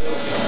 Agora,